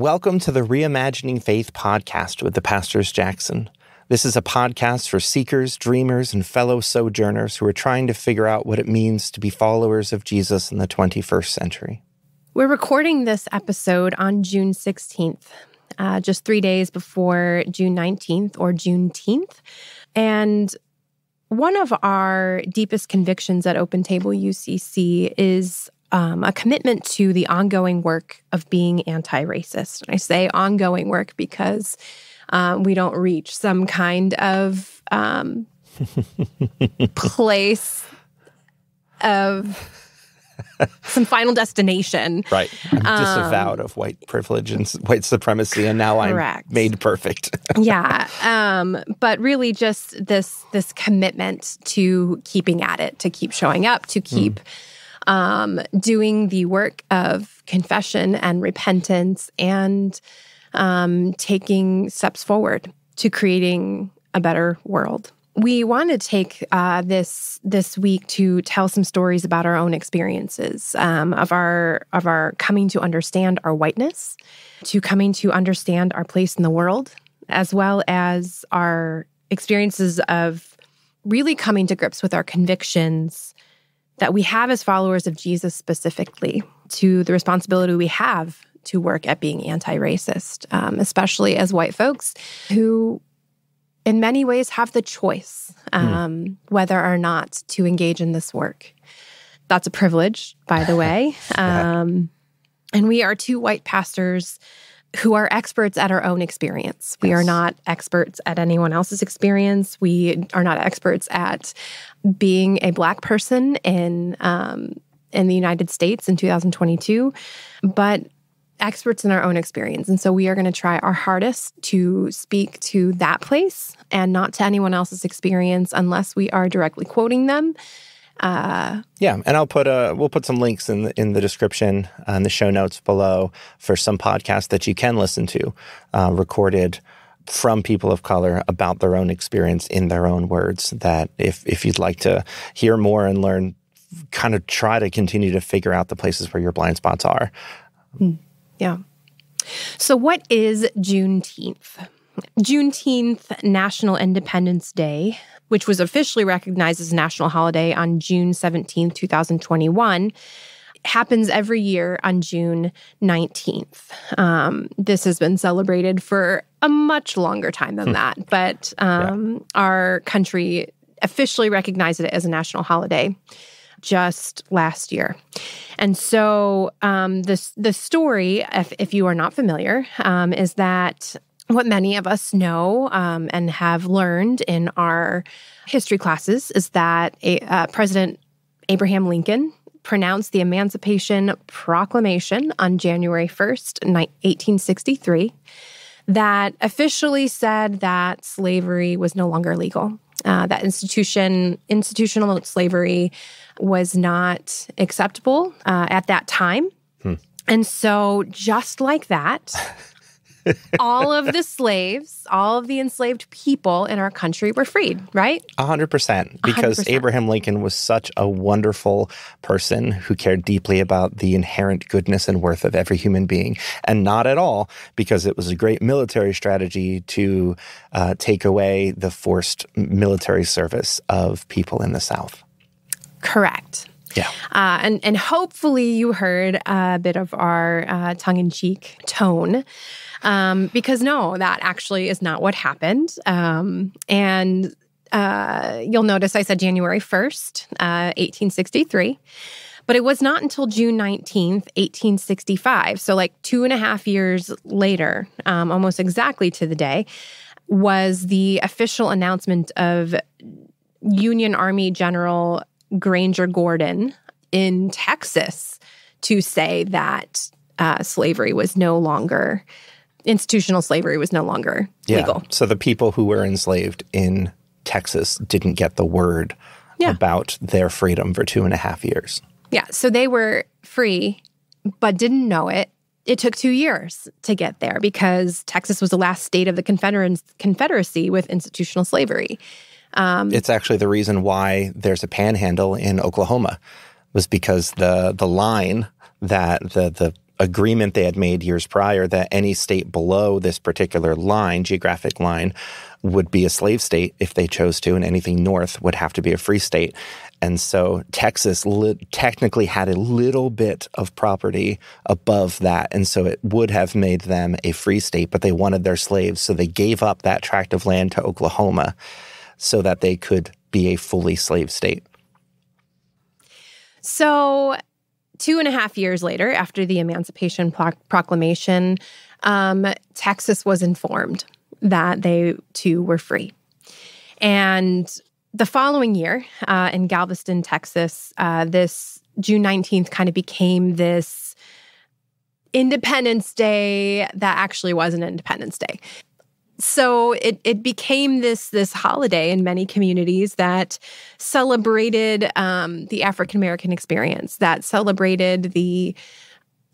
Welcome to the Reimagining Faith podcast with the Pastors Jackson. This is a podcast for seekers, dreamers, and fellow sojourners who are trying to figure out what it means to be followers of Jesus in the 21st century. We're recording this episode on June 16th, uh, just three days before June 19th or Juneteenth. And one of our deepest convictions at Open Table UCC is um, a commitment to the ongoing work of being anti racist. And I say ongoing work because um, we don't reach some kind of um, place of some final destination. Right. I'm disavowed um, of white privilege and white supremacy, and now correct. I'm made perfect. yeah. Um, but really, just this this commitment to keeping at it, to keep showing up, to keep. Mm um, doing the work of confession and repentance and um, taking steps forward to creating a better world. We want to take uh, this this week to tell some stories about our own experiences um, of our of our coming to understand our whiteness, to coming to understand our place in the world, as well as our experiences of really coming to grips with our convictions that we have as followers of Jesus specifically to the responsibility we have to work at being anti racist, um, especially as white folks who, in many ways, have the choice um, mm. whether or not to engage in this work. That's a privilege, by the way. Um, and we are two white pastors who are experts at our own experience. We yes. are not experts at anyone else's experience. We are not experts at being a Black person in um, in the United States in 2022, but experts in our own experience. And so we are going to try our hardest to speak to that place and not to anyone else's experience unless we are directly quoting them uh, yeah, and I'll put a we'll put some links in the, in the description and the show notes below for some podcasts that you can listen to, uh, recorded from people of color about their own experience in their own words. That if if you'd like to hear more and learn, kind of try to continue to figure out the places where your blind spots are. Hmm. Yeah. So, what is Juneteenth? Juneteenth, National Independence Day, which was officially recognized as a national holiday on June 17, 2021, happens every year on June 19th. Um, this has been celebrated for a much longer time than hmm. that, but um, yeah. our country officially recognized it as a national holiday just last year. And so um, this the story, if, if you are not familiar, um, is that what many of us know um, and have learned in our history classes is that a, uh, President Abraham Lincoln pronounced the Emancipation Proclamation on January 1st, 1863, that officially said that slavery was no longer legal. Uh, that institution institutional slavery was not acceptable uh, at that time. Hmm. And so, just like that, all of the slaves, all of the enslaved people in our country were freed, right? A hundred percent. Because 100%. Abraham Lincoln was such a wonderful person who cared deeply about the inherent goodness and worth of every human being, and not at all because it was a great military strategy to uh, take away the forced military service of people in the South. Correct. Yeah. Uh, and, and hopefully you heard a bit of our uh, tongue in cheek tone um, because no, that actually is not what happened. Um, and uh, you'll notice I said January 1st, uh, 1863. But it was not until June 19th, 1865, so like two and a half years later, um, almost exactly to the day, was the official announcement of Union Army General Granger Gordon in Texas to say that uh, slavery was no longer institutional slavery was no longer yeah. legal. So the people who were enslaved in Texas didn't get the word yeah. about their freedom for two and a half years. Yeah. So they were free, but didn't know it. It took two years to get there because Texas was the last state of the Confederacy with institutional slavery. Um, it's actually the reason why there's a panhandle in Oklahoma was because the the line that the the agreement they had made years prior that any state below this particular line, geographic line, would be a slave state if they chose to, and anything north would have to be a free state. And so Texas li- technically had a little bit of property above that. And so it would have made them a free state, but they wanted their slaves. So they gave up that tract of land to Oklahoma so that they could be a fully slave state. So, two and a half years later, after the Emancipation Proclamation, um, Texas was informed that they too were free. And the following year uh, in Galveston, Texas, uh, this June 19th kind of became this Independence Day that actually was an Independence Day. So it it became this this holiday in many communities that celebrated um, the African American experience, that celebrated the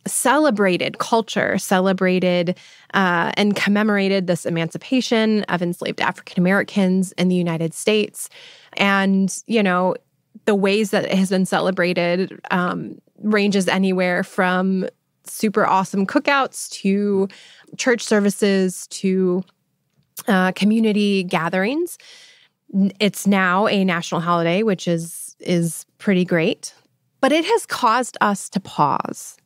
celebrated culture, celebrated uh, and commemorated this emancipation of enslaved African Americans in the United States. And, you know, the ways that it has been celebrated um, ranges anywhere from super awesome cookouts to church services to uh, community gatherings. It's now a national holiday, which is is pretty great, but it has caused us to pause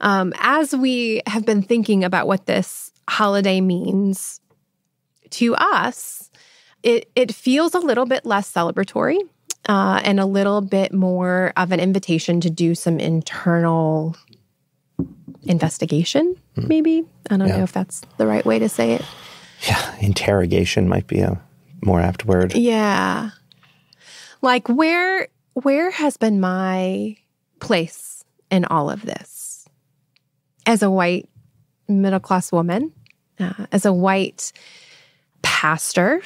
um, as we have been thinking about what this holiday means to us. It it feels a little bit less celebratory. Uh, and a little bit more of an invitation to do some internal investigation, mm. maybe. I don't yeah. know if that's the right way to say it. Yeah, interrogation might be a more apt word. Yeah. Like where where has been my place in all of this? As a white middle class woman, uh, as a white pastor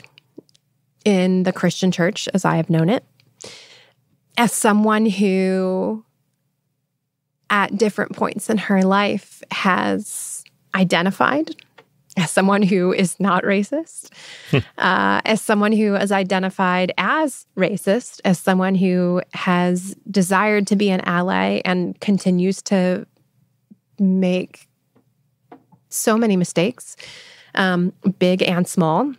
in the Christian church as I have known it, as someone who at different points in her life has identified as someone who is not racist, hmm. uh, as someone who is identified as racist, as someone who has desired to be an ally and continues to make so many mistakes, um, big and small.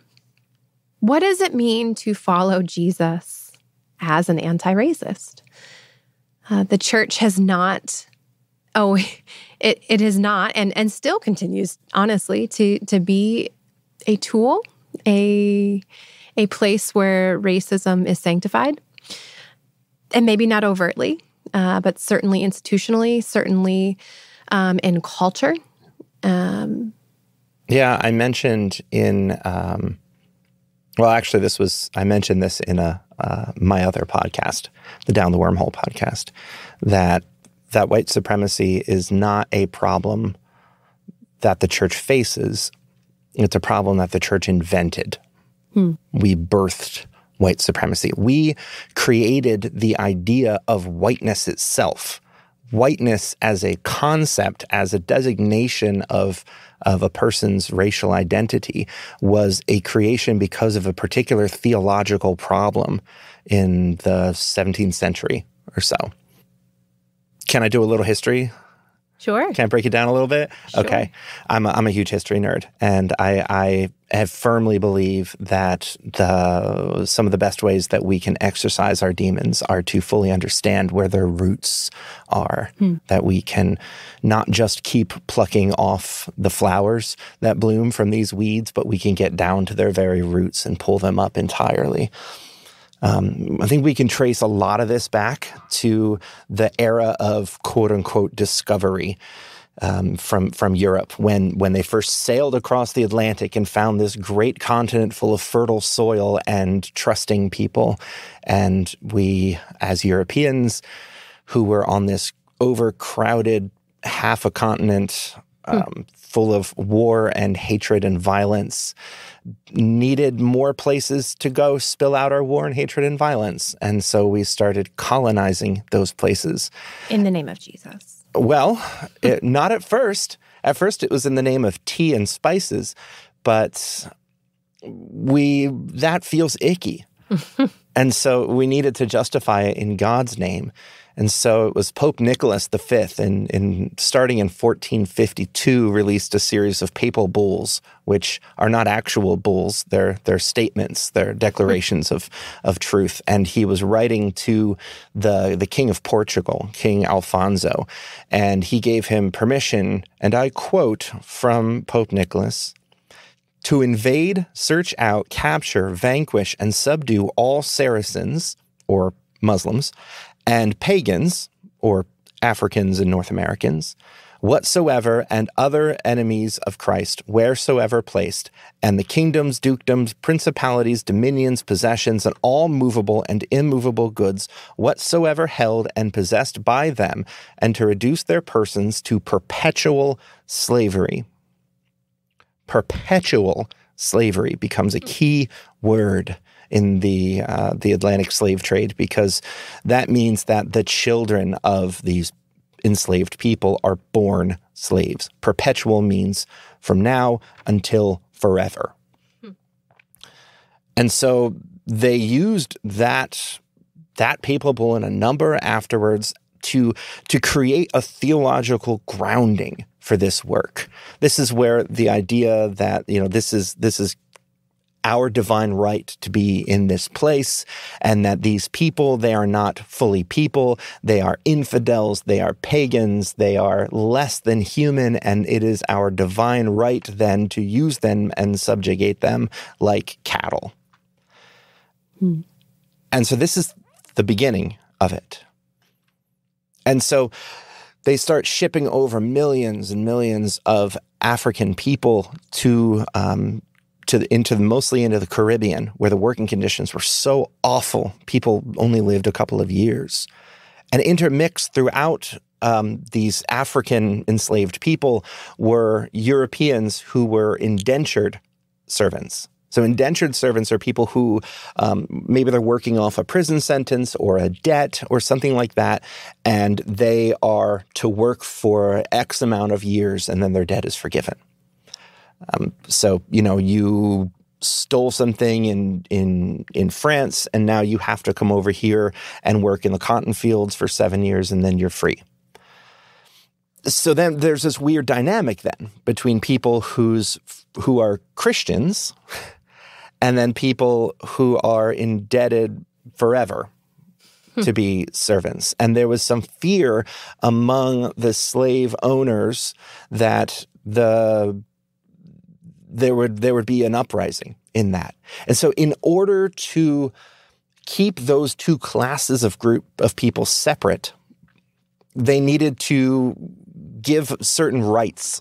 What does it mean to follow Jesus as an anti racist? Uh, the church has not oh, it it is not, and and still continues, honestly, to to be a tool, a a place where racism is sanctified, and maybe not overtly, uh, but certainly institutionally, certainly um, in culture. Um, yeah, I mentioned in. Um, well, actually, this was I mentioned this in a uh, my other podcast, the Down the Wormhole podcast, that that white supremacy is not a problem that the church faces. It's a problem that the church invented. Hmm. We birthed white supremacy. We created the idea of whiteness itself. Whiteness as a concept, as a designation of, of a person's racial identity, was a creation because of a particular theological problem in the 17th century or so. Can I do a little history? Sure. Can I break it down a little bit? Sure. Okay. I'm a, I'm a huge history nerd, and I, I have firmly believe that the some of the best ways that we can exercise our demons are to fully understand where their roots are. Hmm. That we can not just keep plucking off the flowers that bloom from these weeds, but we can get down to their very roots and pull them up entirely. Um, I think we can trace a lot of this back to the era of quote unquote discovery. Um, from from Europe when when they first sailed across the Atlantic and found this great continent full of fertile soil and trusting people, and we as Europeans who were on this overcrowded half a continent hmm. um, full of war and hatred and violence needed more places to go spill out our war and hatred and violence. And so we started colonizing those places. In the name of Jesus. Well, it, not at first. At first, it was in the name of tea and spices, but we that feels icky. And so we needed to justify it in God's name. And so it was Pope Nicholas V, in, in starting in 1452, released a series of papal bulls, which are not actual bulls; they're they're statements, they're declarations of of truth. And he was writing to the the King of Portugal, King Alfonso, and he gave him permission. And I quote from Pope Nicholas to invade, search out, capture, vanquish, and subdue all Saracens or Muslims and pagans, or Africans and North Americans, whatsoever and other enemies of Christ, wheresoever placed, and the kingdoms, dukedoms, principalities, dominions, possessions, and all movable and immovable goods, whatsoever held and possessed by them, and to reduce their persons to perpetual slavery. Perpetual slavery becomes a key word in the uh, the Atlantic slave trade because that means that the children of these enslaved people are born slaves. Perpetual means from now until forever. Hmm. And so they used that that papal bull and a number afterwards to to create a theological grounding for this work. This is where the idea that you know this is this is our divine right to be in this place, and that these people, they are not fully people. They are infidels. They are pagans. They are less than human. And it is our divine right then to use them and subjugate them like cattle. Hmm. And so this is the beginning of it. And so they start shipping over millions and millions of African people to um, to the, into the, mostly into the Caribbean, where the working conditions were so awful. People only lived a couple of years, and intermixed throughout um, these African enslaved people were Europeans who were indentured servants. So indentured servants are people who um, maybe they're working off a prison sentence or a debt or something like that, and they are to work for X amount of years, and then their debt is forgiven. Um, so you know you stole something in in in France, and now you have to come over here and work in the cotton fields for seven years, and then you're free. So then there's this weird dynamic then between people who's who are Christians, and then people who are indebted forever hmm. to be servants. And there was some fear among the slave owners that the there would there would be an uprising in that. And so in order to keep those two classes of group of people separate, they needed to give certain rights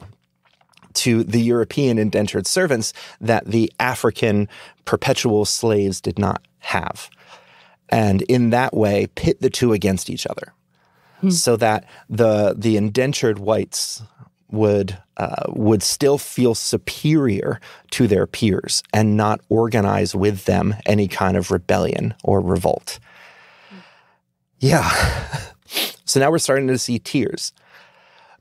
to the European indentured servants that the African perpetual slaves did not have. And in that way, pit the two against each other. Hmm. So that the the indentured whites would uh, would still feel superior to their peers and not organize with them any kind of rebellion or revolt. Yeah. so now we're starting to see tiers.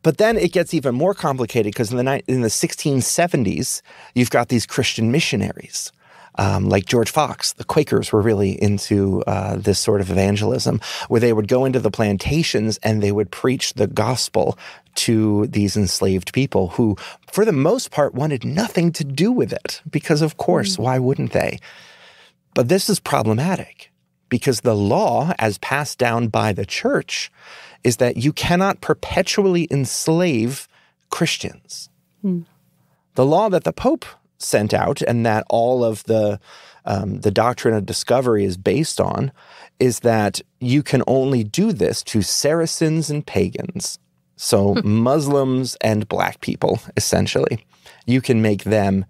But then it gets even more complicated because in the in the 1670s, you've got these Christian missionaries um, like George Fox, the Quakers were really into uh, this sort of evangelism, where they would go into the plantations and they would preach the gospel to these enslaved people who, for the most part, wanted nothing to do with it. Because, of course, mm. why wouldn't they? But this is problematic because the law, as passed down by the church, is that you cannot perpetually enslave Christians. Mm. The law that the Pope sent out and that all of the um, the doctrine of discovery is based on is that you can only do this to Saracens and pagans. So hmm. Muslims and black people, essentially. You can make them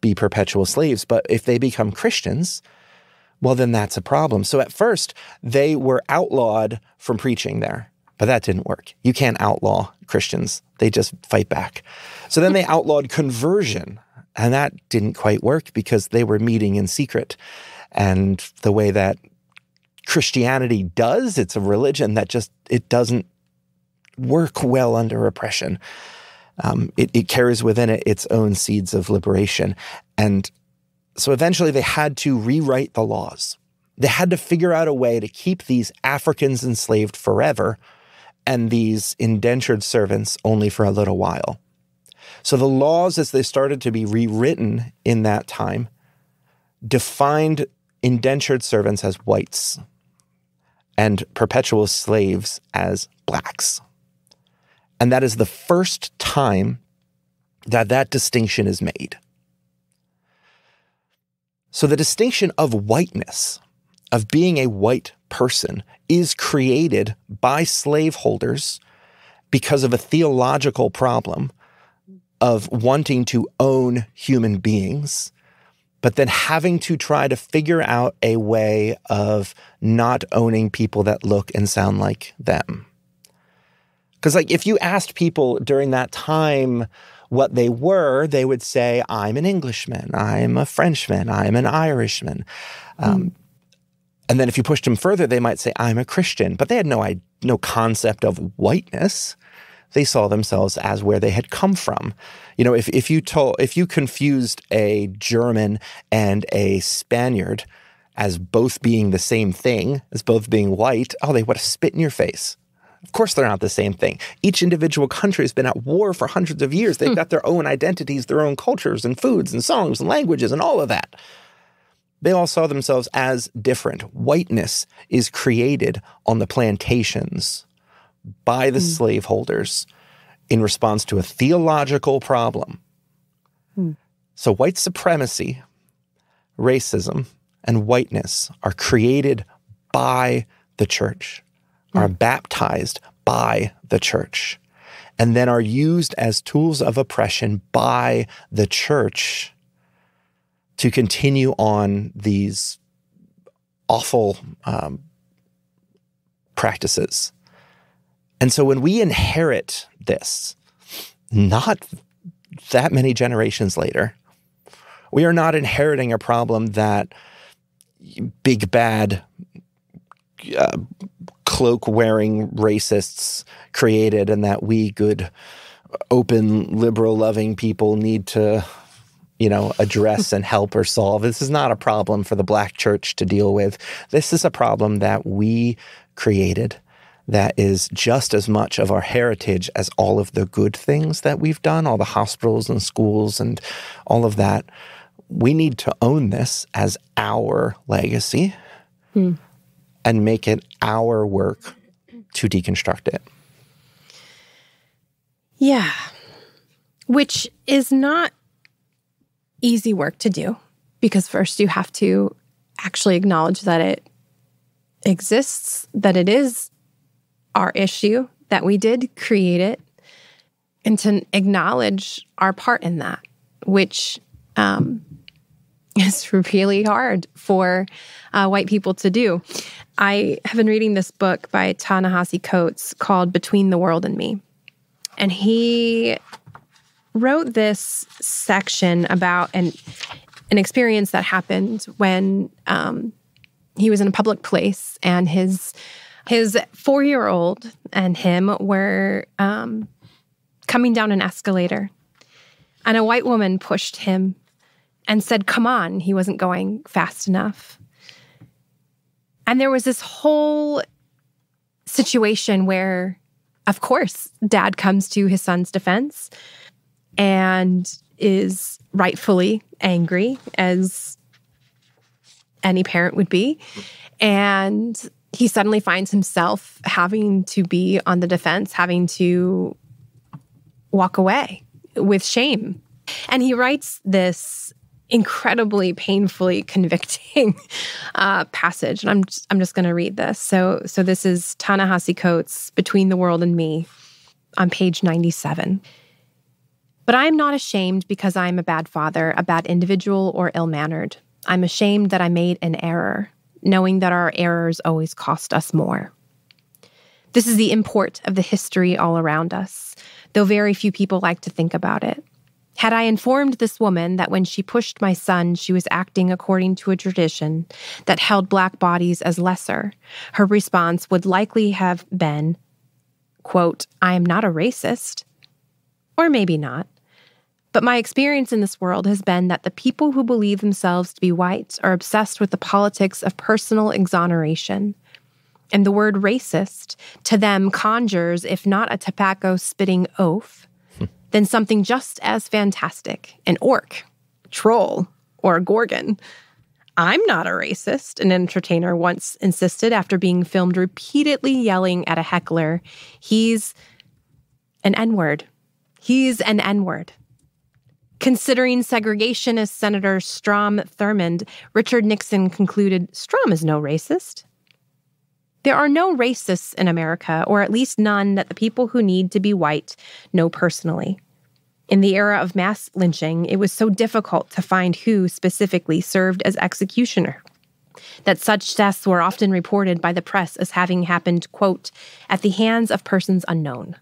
be perpetual slaves. But if they become Christians, well, then that's a problem. So at first, they were outlawed from preaching there, but that didn't work. You can't outlaw Christians, they just fight back. So then they outlawed conversion and that didn't quite work because they were meeting in secret. And the way that Christianity does, it's a religion that just it doesn't work well under oppression. Um, it, it carries within it its own seeds of liberation. And so eventually they had to rewrite the laws. They had to figure out a way to keep these Africans enslaved forever and these indentured servants only for a little while. So the laws, as they started to be rewritten in that time, defined indentured servants as whites and perpetual slaves as blacks. And that is the first time that that distinction is made. So the distinction of whiteness, of being a white person, is created by slaveholders because of a theological problem of wanting to own human beings, but then having to try to figure out a way of not owning people that look and sound like them. Because, like, if you asked people during that time what they were, they would say, I'm an Englishman, I'm a Frenchman, I'm an Irishman. Mm. And then if you pushed them further, they might say, I'm a Christian. But they had no, no concept of whiteness they saw themselves as where they had come from. You know, if, if you told if you confused a German and a Spaniard as both being the same thing, as both being white, oh, they would have spit in your face. Of course, they're not the same thing. Each individual country has been at war for hundreds of years. They've hmm. got their own identities, their own cultures and foods and songs and languages and all of that. They all saw themselves as different. Whiteness is created on the plantations by the mm. slaveholders in response to a theological problem. Mm. So, white supremacy, racism, and whiteness are created by the church, mm. are baptized by the church, and then are used as tools of oppression by the church to continue on these awful um, practices and so when we inherit this, not that many generations later, we are not inheriting a problem that big bad uh, cloak wearing racists created and that we good open liberal loving people need to you know address and help or solve. This is not a problem for the black church to deal with. This is a problem that we created that is just as much of our heritage as all of the good things that we've done, all the hospitals and schools and all of that. We need to own this as our legacy hmm. and make it our work to deconstruct it. Yeah. Which is not easy work to do because first you have to actually acknowledge that it exists, that it is our issue, that we did create it, and to acknowledge our part in that, which um, is really hard for uh, white people to do. I have been reading this book by Ta-Nehisi Coates called Between the World and Me. And he wrote this section about an, an experience that happened when um, he was in a public place and his his four year old and him were um, coming down an escalator, and a white woman pushed him and said, Come on. He wasn't going fast enough. And there was this whole situation where, of course, dad comes to his son's defense and is rightfully angry, as any parent would be. And he suddenly finds himself having to be on the defense, having to walk away with shame. And he writes this incredibly painfully convicting uh, passage. And I'm just, I'm just going to read this. So, so this is Ta-Nehisi Coates' Between the World and Me on page 97. But I am not ashamed because I am a bad father, a bad individual, or ill mannered. I'm ashamed that I made an error knowing that our errors always cost us more. This is the import of the history all around us, though very few people like to think about it. Had I informed this woman that when she pushed my son, she was acting according to a tradition that held black bodies as lesser, her response would likely have been, quote, I am not a racist. Or maybe not. But my experience in this world has been that the people who believe themselves to be white are obsessed with the politics of personal exoneration. And the word racist to them conjures, if not a tobacco spitting oath, hmm. then something just as fantastic an orc, troll, or a gorgon. I'm not a racist, an entertainer once insisted after being filmed repeatedly yelling at a heckler. He's an N word. He's an N word. Considering segregationist Senator Strom Thurmond, Richard Nixon concluded Strom is no racist. There are no racists in America, or at least none that the people who need to be white know personally. In the era of mass lynching, it was so difficult to find who specifically served as executioner that such deaths were often reported by the press as having happened, quote, at the hands of persons unknown.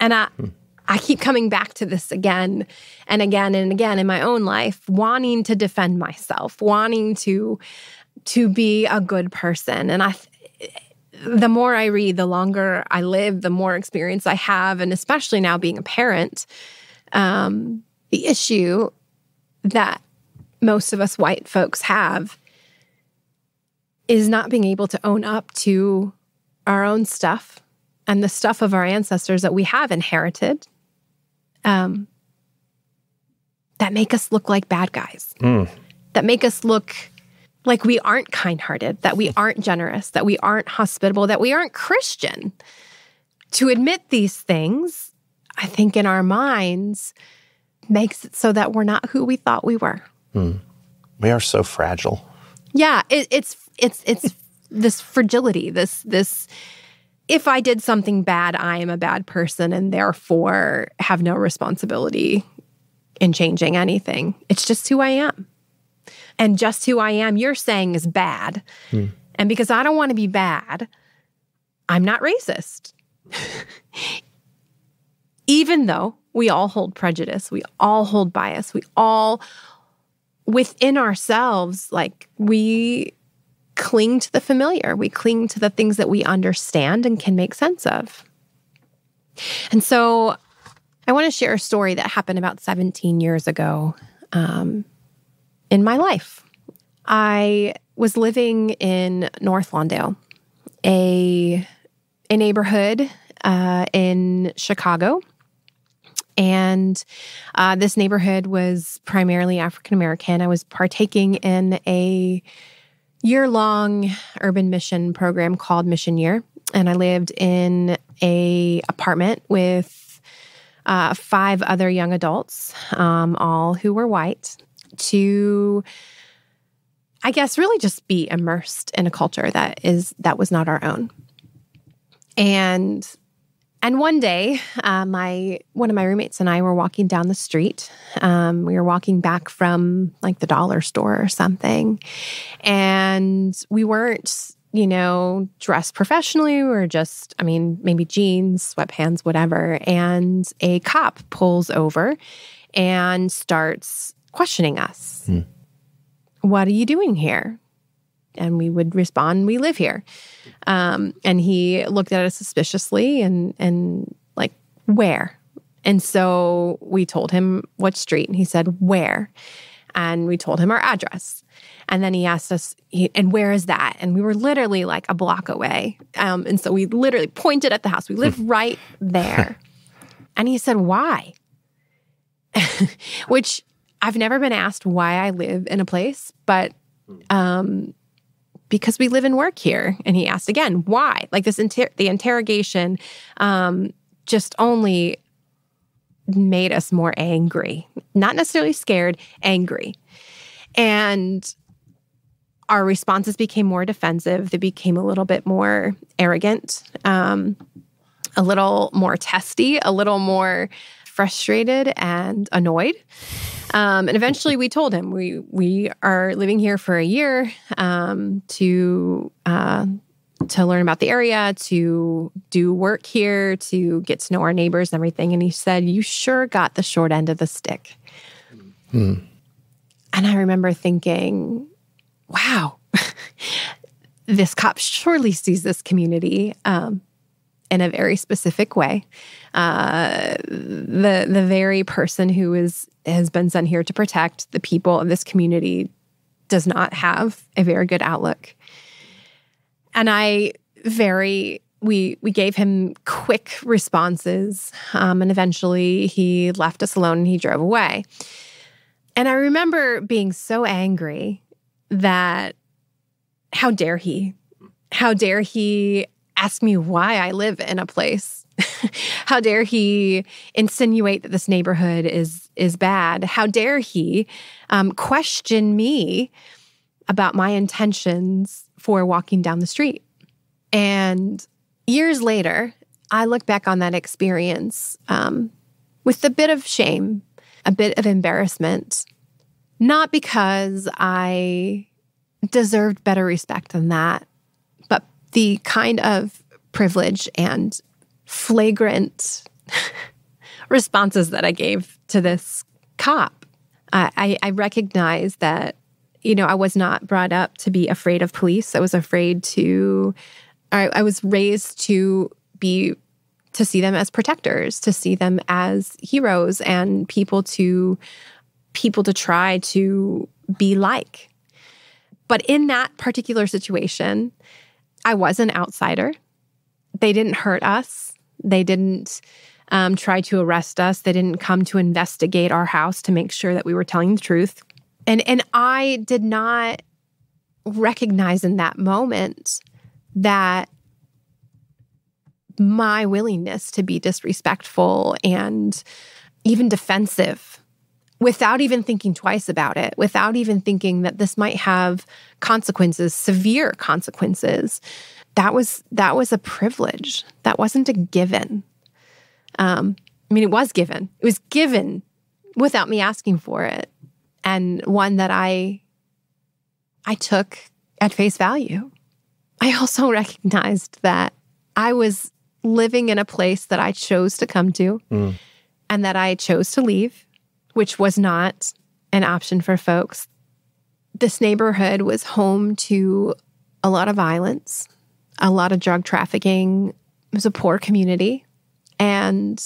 And I, hmm. I keep coming back to this again and again and again in my own life, wanting to defend myself, wanting to to be a good person. And I the more I read, the longer I live, the more experience I have, and especially now being a parent, um, the issue that most of us white folks have is not being able to own up to our own stuff and the stuff of our ancestors that we have inherited um, that make us look like bad guys, mm. that make us look like we aren't kind hearted, that we aren't generous, that we aren't hospitable, that we aren't Christian. To admit these things, I think in our minds, makes it so that we're not who we thought we were. Mm. We are so fragile. Yeah, it, it's it's it's this fragility, this this if I did something bad, I am a bad person and therefore have no responsibility in changing anything. It's just who I am. And just who I am, you're saying is bad. Hmm. And because I don't want to be bad, I'm not racist. Even though we all hold prejudice, we all hold bias, we all within ourselves, like we cling to the familiar. We cling to the things that we understand and can make sense of. And so I want to share a story that happened about 17 years ago um, in my life. I was living in North Lawndale, a, a neighborhood uh, in Chicago. And uh, this neighborhood was primarily African American. I was partaking in a year long urban mission program called Mission Year. And I lived in a apartment with uh, five other young adults, um, all who were white, to I guess really just be immersed in a culture that is that was not our own. And and one day, uh, my one of my roommates and I were walking down the street. Um, we were walking back from like the dollar store or something, and we weren't, you know, dressed professionally. We were just, I mean, maybe jeans, sweatpants, whatever. And a cop pulls over and starts questioning us. Hmm. What are you doing here? And we would respond, "We live here." Um, and he looked at us suspiciously and and like, where? And so we told him what street, and he said, where? And we told him our address. And then he asked us, and where is that? And we were literally like a block away. Um, and so we literally pointed at the house. We live right there. and he said, why? Which I've never been asked why I live in a place, but um, because we live and work here. And he asked again, why? Like this, inter- the interrogation um, just only made us more angry, not necessarily scared, angry. And our responses became more defensive. They became a little bit more arrogant, um, a little more testy, a little more frustrated and annoyed. Um, and eventually, we told him we we are living here for a year um, to uh, to learn about the area, to do work here, to get to know our neighbors and everything. And he said, "You sure got the short end of the stick." Hmm. And I remember thinking, "Wow." this cop surely sees this community um, in a very specific way. Uh, the the very person who is has been sent here to protect the people of this community does not have a very good outlook. And I very we we gave him quick responses, um, and eventually he left us alone and he drove away. And I remember being so angry that how dare he? How dare he ask me why I live in a place? how dare he insinuate that this neighborhood is is bad? How dare he um, question me about my intentions for walking down the street? And years later, I look back on that experience um, with a bit of shame, a bit of embarrassment, not because I deserved better respect than that, the kind of privilege and flagrant responses that I gave to this cop. I, I recognize that, you know, I was not brought up to be afraid of police. I was afraid to I, I was raised to be to see them as protectors, to see them as heroes and people to people to try to be like. But in that particular situation, I was an outsider. They didn't hurt us. They didn't um, try to arrest us. They didn't come to investigate our house to make sure that we were telling the truth. And and I did not recognize in that moment that my willingness to be disrespectful and even defensive without even thinking twice about it, without even thinking that this might have consequences, severe consequences. That was that was a privilege. That wasn't a given. Um, I mean, it was given. It was given without me asking for it, and one that I I took at face value. I also recognized that I was living in a place that I chose to come to mm. and that I chose to leave, which was not an option for folks. This neighborhood was home to a lot of violence, a lot of drug trafficking. It was a poor community. And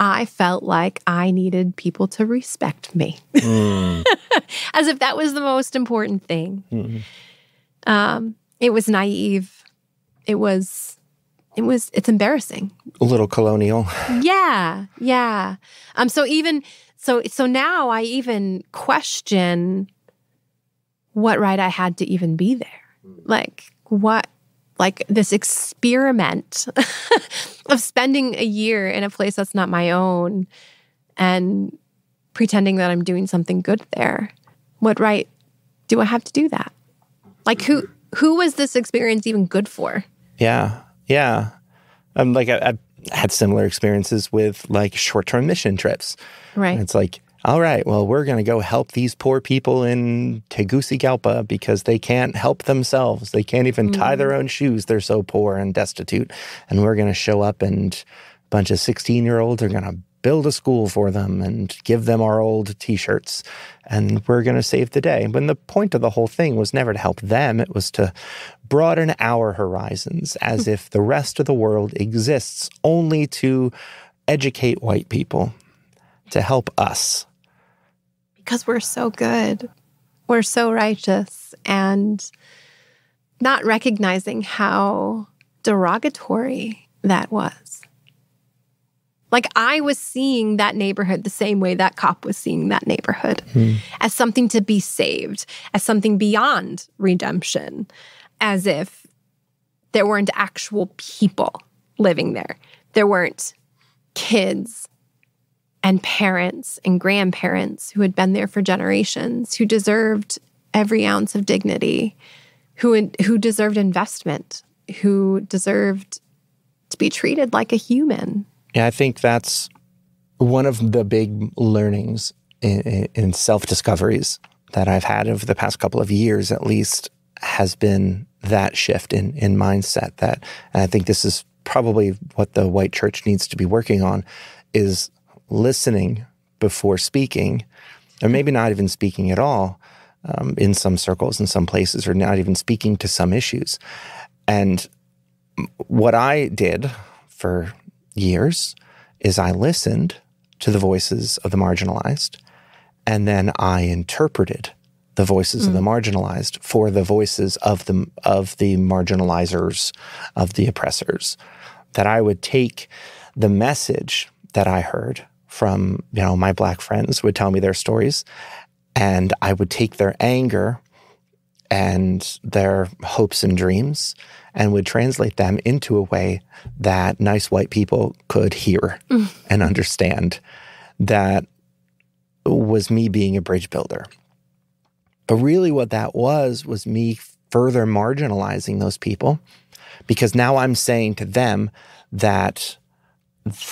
I felt like I needed people to respect me, mm. as if that was the most important thing. Mm-hmm. Um, it was naive. It was it was it's embarrassing. A little colonial. Yeah, yeah. Um. So even so, so now I even question what right I had to even be there. Like what, like this experiment of spending a year in a place that's not my own and pretending that I'm doing something good there. What right do I have to do that? Like who who was this experience even good for? Yeah. Yeah. Um, like I, have had similar experiences with like short term mission trips. Right. And it's like, all right, well, we're going to go help these poor people in Tegucigalpa because they can't help themselves. They can't even mm. tie their own shoes. They're so poor and destitute. And we're going to show up and a bunch of 16 year olds are going to build a school for them and give them our old t shirts. And we're going to save the day. When the point of the whole thing was never to help them, it was to broaden our horizons as if the rest of the world exists only to educate white people, to help us. Because we're so good, we're so righteous, and not recognizing how derogatory that was. Like I was seeing that neighborhood the same way that cop was seeing that neighborhood mm. as something to be saved, as something beyond redemption, as if there weren't actual people living there. There weren't kids and parents and grandparents who had been there for generations, who deserved every ounce of dignity, who, who deserved investment, who deserved to be treated like a human. Yeah, I think that's one of the big learnings in, in self discoveries that I've had over the past couple of years, at least, has been that shift in, in mindset. That, and I think this is probably what the white church needs to be working on is listening before speaking, or maybe not even speaking at all um, in some circles, in some places, or not even speaking to some issues. And what I did for years is I listened to the voices of the marginalized and then I interpreted the voices mm. of the mm. marginalized for the voices of the of the marginalizers of the oppressors that I would take the message that I heard from you know my black friends would tell me their stories and I would take their anger and their hopes and dreams and would translate them into a way that nice white people could hear mm. and understand that was me being a bridge builder. But really, what that was, was me further marginalizing those people because now I'm saying to them that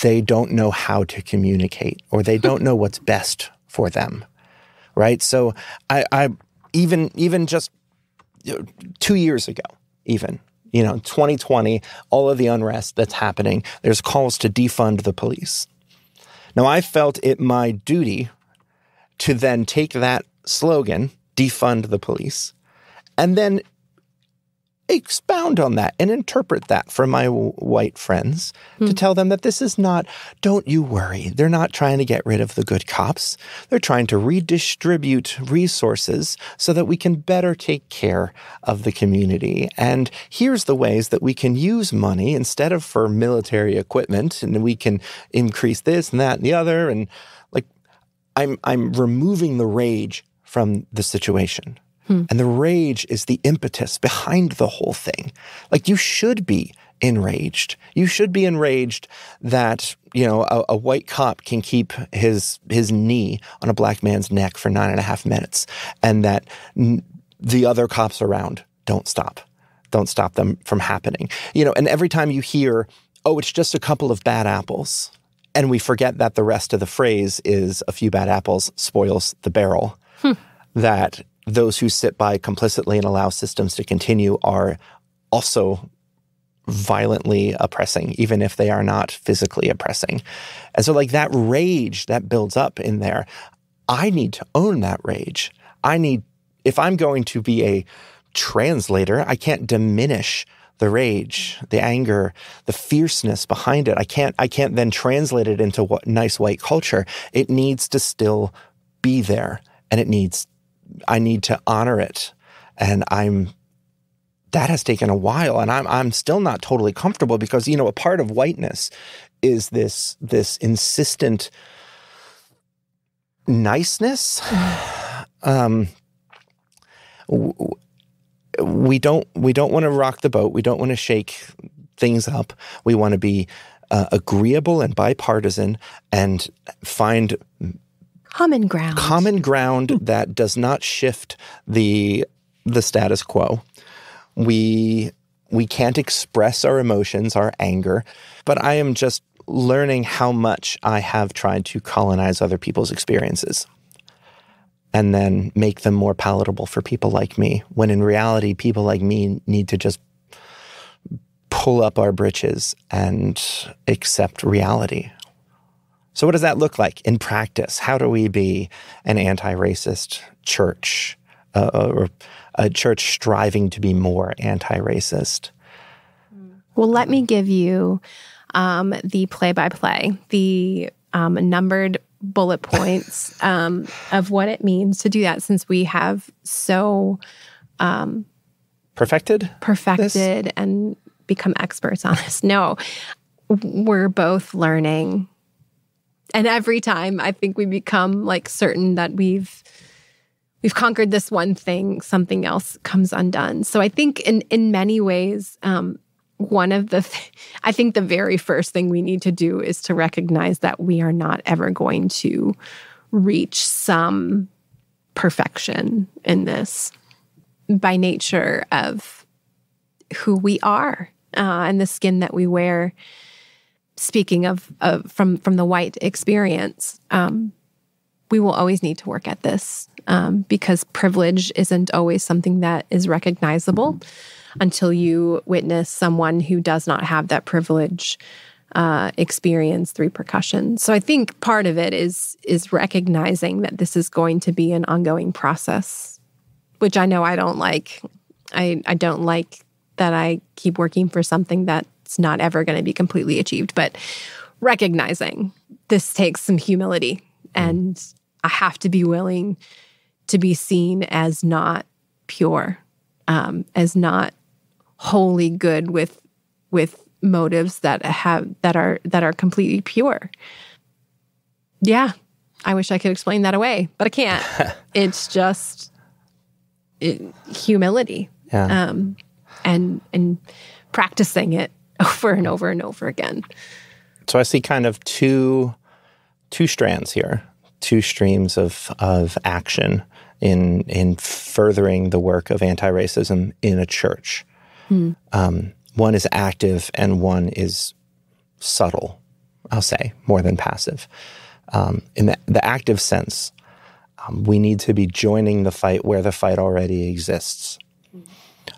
they don't know how to communicate or they don't know what's best for them. Right. So I, I even, even just two years ago, even, you know, 2020, all of the unrest that's happening, there's calls to defund the police. Now, I felt it my duty to then take that slogan, defund the police, and then expound on that and interpret that for my w- white friends mm. to tell them that this is not, don't you worry. They're not trying to get rid of the good cops. They're trying to redistribute resources so that we can better take care of the community. And here's the ways that we can use money instead of for military equipment and we can increase this and that and the other. And like, I'm, I'm removing the rage from the situation. Hmm. And the rage is the impetus behind the whole thing. Like you should be enraged. You should be enraged that, you know, a, a, white cop can keep his his knee on a black man's neck for nine and a half minutes and that n- the other cops around don't stop. Don't stop them from happening. You know, and every time you hear, oh, it's just a couple of bad apples, and we forget that the rest of the phrase is a few bad apples spoils the barrel. Hmm. That those who sit by complicitly and allow systems to continue are also violently oppressing, even if they are not physically oppressing. And so, like that rage that builds up in there, I need to own that rage. I need, if I'm going to be a translator, I can't diminish the rage, the anger, the fierceness behind it. I can't, I can't then translate it into what nice white culture. It needs to still be there and it needs I need to honor it. And I'm that has taken a while. And I'm I'm still not totally comfortable because you know a part of whiteness is this this insistent niceness. Um we don't we don't want to rock the boat. We don't want to shake things up. We want to be uh, agreeable and bipartisan and find common ground. Common ground hmm. that does not shift the the status quo. We we can't express our emotions, our anger, but I am just learning how much I have tried to colonize other people's experiences and then make them more palatable for people like me, when in reality, people like me need to just pull up our britches and accept reality. So, what does that look like in practice? How do we be an anti racist church uh, or a church striving to be more anti racist? Well, let me give you um, the play by play, the um, numbered bullet points um, of what it means to do that since we have so um, perfected perfected this? and become experts on this no we're both learning and every time I think we become like certain that we've we've conquered this one thing, something else comes undone. So I think in in many ways, um, one of the th- I think the very first thing we need to do is to recognize that we are not ever going to reach some perfection in this by nature of who we are uh, and the skin that we wear speaking of, of from from the white experience, um, we will always need to work at this um, because privilege isn't always something that is recognizable until you witness someone who does not have that privilege uh, experience the repercussions. So I think part of it is is recognizing that this is going to be an ongoing process, which I know I don't like. I I don't like that I keep working for something that it's not ever going to be completely achieved. But recognizing this takes some humility, and I have to be willing to be seen as not pure, um, as not wholly good with with motives that have that are that are completely pure. Yeah, I wish I could explain that away, but I can't. it's just it, humility, yeah. um, and and practicing it over and over and over again. So I see kind of two two strands here, two streams of of action in in furthering the work of anti-racism in a church. Hmm. Um, one is active and one is subtle. I'll say more than passive. Um, in the, the, active sense, um, we need to be joining the fight where the fight already exists.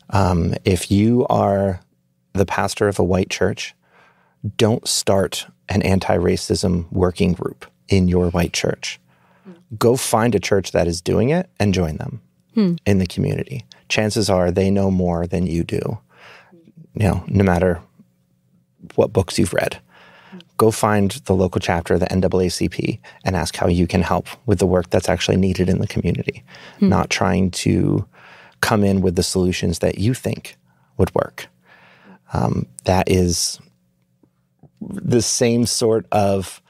Um, if you are the pastor of a white church, don't start an anti racism working group in your white church. Go find a church that is doing it and join them hmm. in the community. Chances are they know more than you do, you know, no matter what books you've read. Go find the local chapter of the NAACP and ask how you can help with the work that's actually needed in the community, hmm. not trying to come in with the solutions that you think would work. Um, that is the same sort of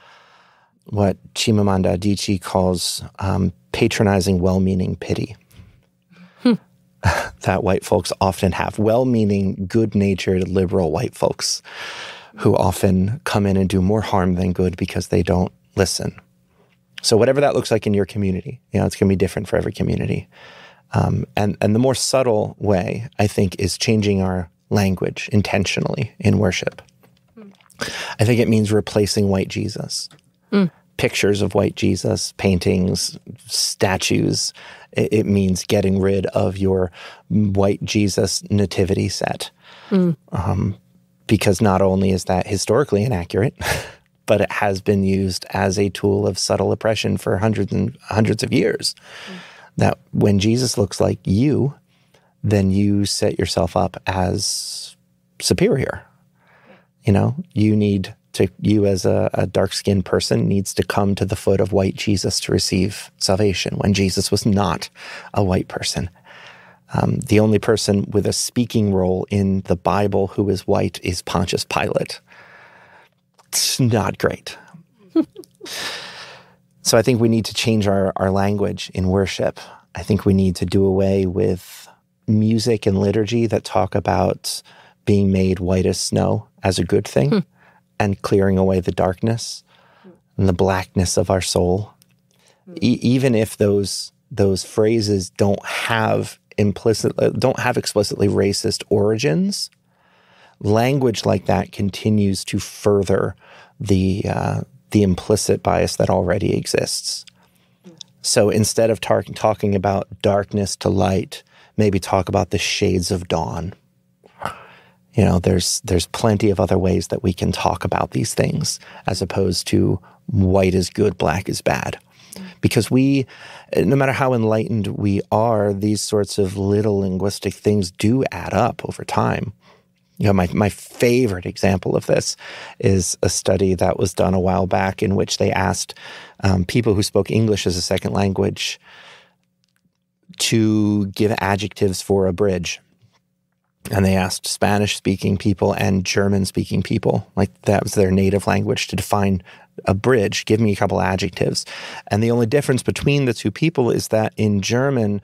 what Chimamanda Adichie calls um, patronizing, well meaning pity. Hmm. that white folks often have well meaning, good natured, liberal white folks who often come in and do more harm than good because they don't listen. So, whatever that looks like in your community, you know, it's going to be different for every community. Um, and, and the more subtle way, I think, is changing our language intentionally in worship. I think it means replacing white Jesus. Mm. Pictures of white Jesus, paintings, statues. It, it, means getting rid of your white Jesus nativity set. Mm. Um, because not only is that historically inaccurate, but it has been used as a tool of subtle oppression for hundreds and hundreds of years. That when Jesus looks like you, then you set yourself up as superior you know, you need to, you as a, a dark skinned person needs to come to the foot of white Jesus to receive salvation when Jesus was not a white person. Um, the only person with a speaking role in the Bible who is white is Pontius Pilate. It's not great. so I think we need to change our, our language in worship. I think we need to do away with music and liturgy that talk about being made white as snow as a good thing hmm. and clearing away the darkness and the blackness of our soul. E- even if those those phrases don't have implicit don't have explicitly racist origins, language like that continues to further the uh, the implicit bias that already exists. So instead of talking about darkness to light, maybe talk about the shades of dawn. You know there's there's plenty of other ways that we can talk about these things as opposed to white is good black is bad. Because we no matter how enlightened we are these sorts of little linguistic things do add up over time. You know my, my favorite example of this is a study that was done a while back in which they asked um, people who spoke english as a second language to give adjectives for a bridge and they asked Spanish speaking people and German speaking people, like that was their native language, to define a bridge. Give me a couple adjectives. And the only difference between the two people is that in German,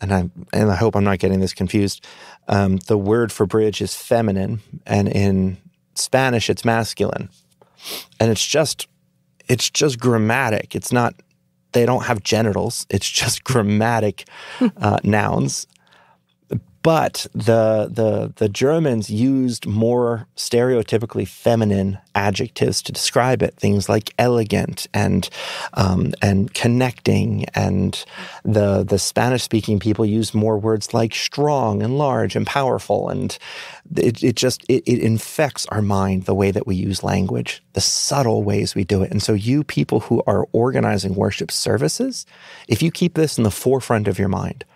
and I and I hope I'm not getting this confused, um, the word for bridge is feminine, and in Spanish it's masculine, and it's just it's just grammatic. It's not they don't have genitals. It's just grammatic uh, nouns. But the, the, the Germans used more stereotypically feminine adjectives to describe it, things like elegant and, um, and connecting. And the, the Spanish speaking people used more words like strong and large and powerful. And it, it just, it, it infects our mind the way that we use language, the subtle ways we do it. And so you people who are organizing worship services, if you keep this in the forefront of your mind,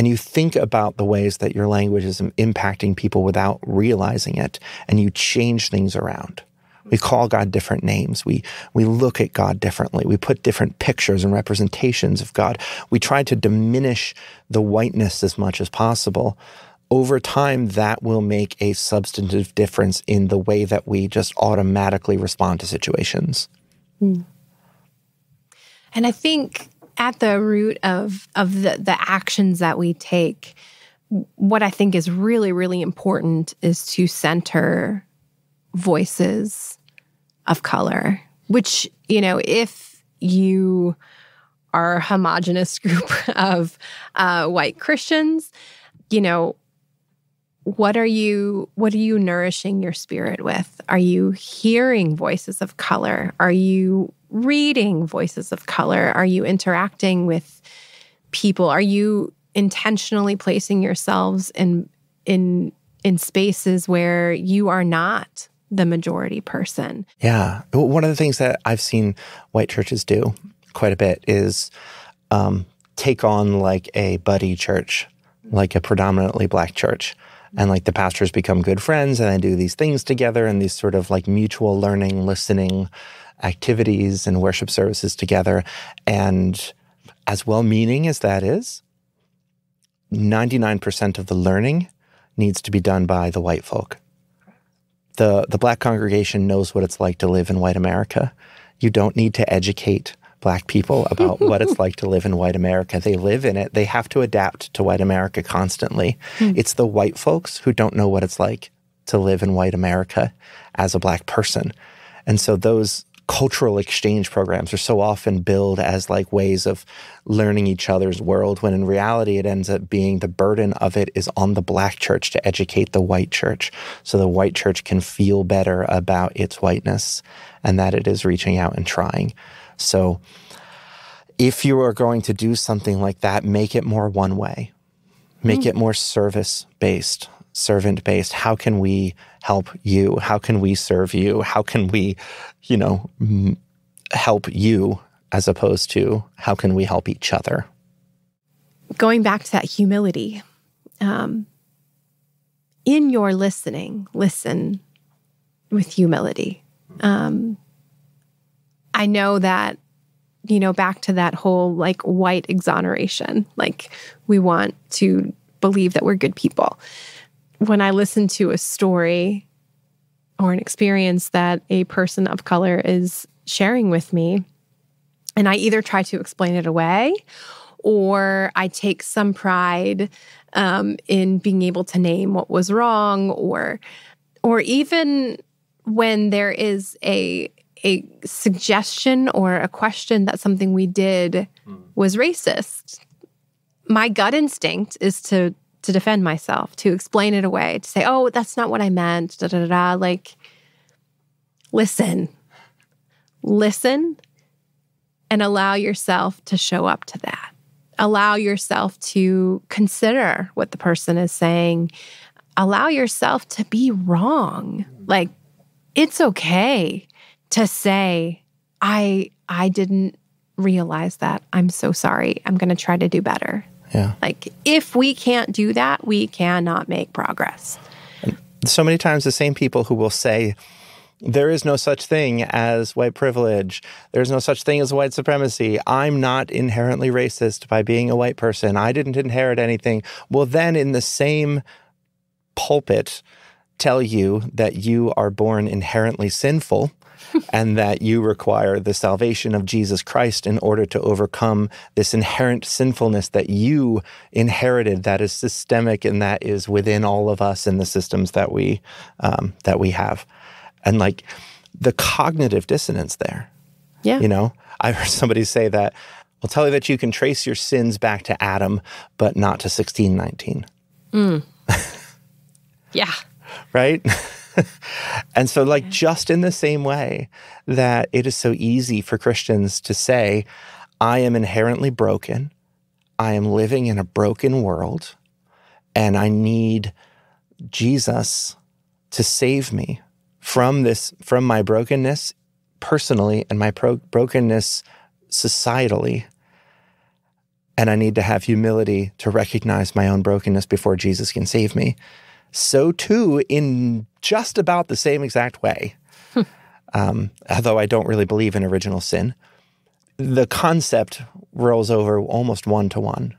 and you think about the ways that your language is impacting people without realizing it, and you change things around. We call God different names. We, we look at God differently. We put different pictures and representations of God. We try to diminish the whiteness as much as possible. Over time, that will make a substantive difference in the way that we just automatically respond to situations. Mm. And I think at the root of of the the actions that we take what i think is really really important is to center voices of color which you know if you are a homogenous group of uh, white christians you know what are you what are you nourishing your spirit with? Are you hearing voices of color? Are you reading voices of color? Are you interacting with people? Are you intentionally placing yourselves in in in spaces where you are not the majority person? Yeah. One of the things that I've seen white churches do quite a bit is um, take on like a buddy church, like a predominantly black church. And like the pastors become good friends and they do these things together and these sort of like mutual learning, listening activities and worship services together. And as well meaning as that is, 99% of the learning needs to be done by the white folk. The, the black congregation knows what it's like to live in white America. You don't need to educate black people about what it's like to live in white America. They live in it. They have to adapt to white America constantly. Mm. It's the white folks who don't know what it's like to live in white America as a black person. And so those cultural exchange programs are so often billed as like ways of learning each other's world when in reality it ends up being the burden of it is on the black church to educate the white church so the white church can feel better about its whiteness and that it is reaching out and trying. So if you are going to do something like that make it more one way. Make mm. it more service based servant based how can we help you? How can we serve you? How can we you know help you as opposed to how can we help each other? Going back to that humility um, in your listening listen with humility. Um, i know that you know back to that whole like white exoneration like we want to believe that we're good people when I listen to a story or an experience that a person of color is sharing with me, and I either try to explain it away or I take some pride um, in being able to name what was wrong, or or even when there is a a suggestion or a question that something we did hmm. was racist. My gut instinct is to to defend myself, to explain it away, to say, oh, that's not what I meant, da da da. da. Like, listen, listen, and allow yourself to show up to that. Allow yourself to consider what the person is saying. Allow yourself to be wrong. Like, it's okay to say, I I didn't realize that. I'm so sorry. I'm going to try to do better. Yeah. Like if we can't do that, we cannot make progress. And so many times the same people who will say there is no such thing as white privilege. There's no such thing as white supremacy. I'm not inherently racist by being a white person. I didn't inherit anything. Well, then in the same pulpit, tell you that you are born inherently sinful and that you require the salvation of Jesus Christ in order to overcome this inherent sinfulness that you inherited, that is systemic and that is within all of us in the systems that we um, that we have, and like the cognitive dissonance there. Yeah, you know, I heard somebody say that. I'll tell you that you can trace your sins back to Adam, but not to 1619. Mm. yeah. Right? and so, like, just in the same way that it is so easy for Christians to say, I am inherently broken, I am living in a broken world, and I need Jesus to save me from this, from my brokenness personally and my pro- brokenness societally. and I need to have humility to recognize my own brokenness before Jesus can save me. So, too, in just about the same exact way, um, although I don't really believe in original sin, the concept rolls over almost one to one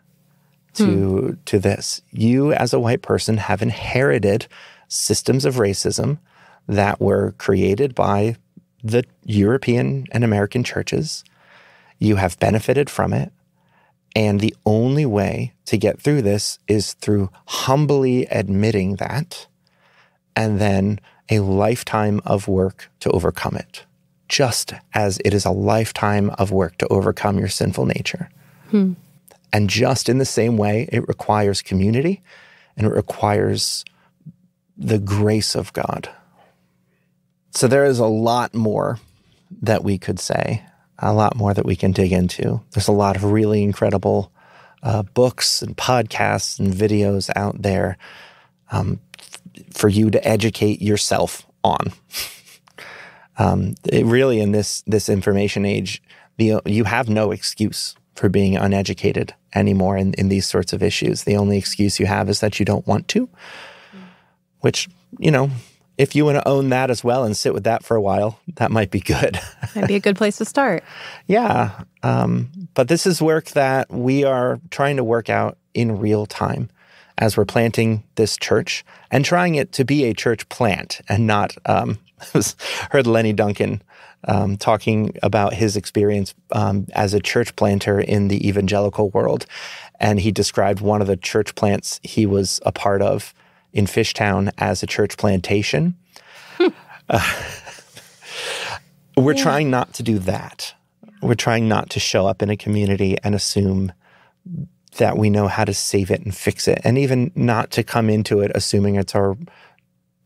to hmm. to this. You as a white person have inherited systems of racism that were created by the European and American churches. You have benefited from it. And the only way to get through this is through humbly admitting that and then a lifetime of work to overcome it, just as it is a lifetime of work to overcome your sinful nature. Hmm. And just in the same way, it requires community and it requires the grace of God. So there is a lot more that we could say, a lot more that we can dig into. There's a lot of really incredible uh, books and podcasts and videos out there um, for you to educate yourself on. um, really, in this this information age, the, you have no excuse for being uneducated anymore in, in these sorts of issues. The only excuse you have is that you don't want to, which, you know, if you want to own that as well and sit with that for a while, that might be good. might be a good place to start. yeah. Um, but this is work that we are trying to work out in real time as we're planting this church and trying it to be a church plant and not. Um, I heard Lenny Duncan um, talking about his experience um, as a church planter in the evangelical world. And he described one of the church plants he was a part of in Fishtown as a church plantation. uh, we're yeah. trying not to do that. We're trying not to show up in a community and assume that we know how to save it and fix it, and even not to come into it assuming it's our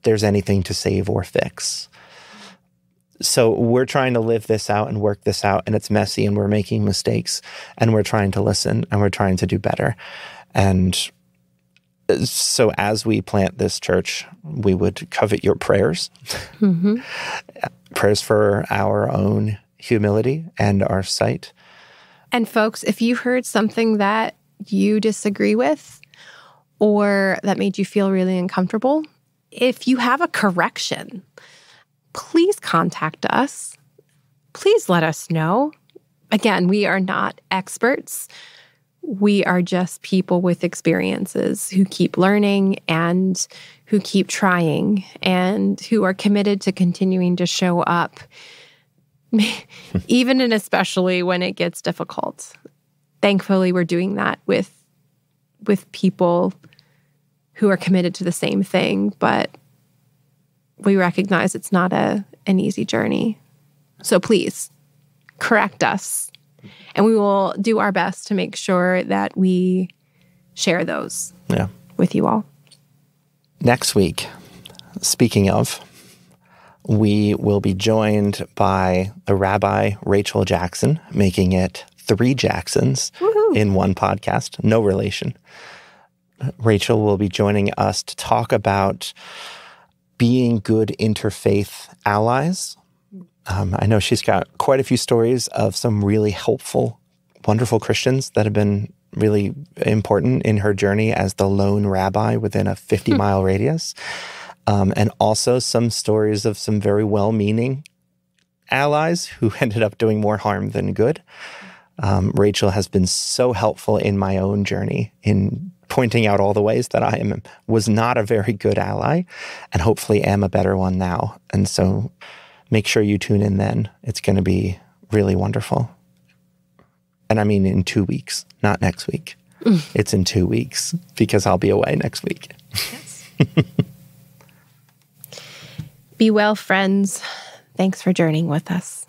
there's anything to save or fix so we're trying to live this out and work this out and it's messy and we're making mistakes and we're trying to listen and we're trying to do better and so as we plant this church we would covet your prayers mm-hmm. prayers for our own humility and our sight and folks if you heard something that you disagree with or that made you feel really uncomfortable if you have a correction please contact us. Please let us know. Again, we are not experts. We are just people with experiences who keep learning and who keep trying and who are committed to continuing to show up, even and especially when it gets difficult. Thankfully, we're doing that with with people who are committed to the same thing, but we recognize it's not a an easy journey. So please correct us and we will do our best to make sure that we share those yeah. with you all. Next week, speaking of, we will be joined by the Rabbi Rachel Jackson, making it three Jacksons Woo-hoo. in one podcast, no relation. Rachel will be joining us to talk about being good interfaith allies. Um, I know she's got quite a few stories of some really helpful, wonderful Christians that have been really important in her journey as the lone rabbi within a 50 hmm. mile radius. Um, and also some stories of some very well meaning allies who ended up doing more harm than good. Um, Rachel has been so helpful in my own journey in pointing out all the ways that I am was not a very good ally and hopefully am a better one now. And so make sure you tune in then. It's going to be really wonderful. And I mean in 2 weeks, not next week. Mm. It's in 2 weeks because I'll be away next week. Yes. be well friends. Thanks for journeying with us.